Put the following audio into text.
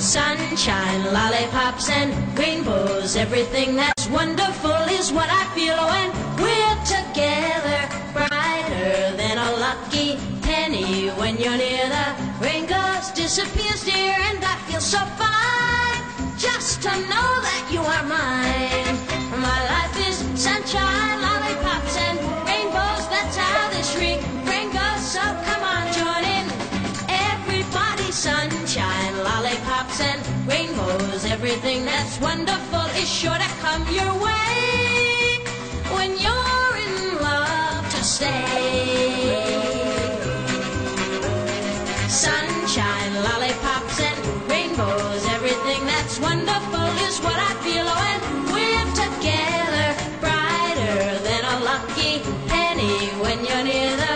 Sunshine, lollipops, and rainbows. Everything that's wonderful is what I feel oh, when we're together. Brighter than a lucky penny when you're near. The rain goes, disappears, dear, and I feel so fine. Just to know that you are mine. And rainbows. Everything that's wonderful is sure to come your way when you're in love to stay. Sunshine, lollipops, and rainbows. Everything that's wonderful is what I feel oh, when we're together. Brighter than a lucky penny when you're near. The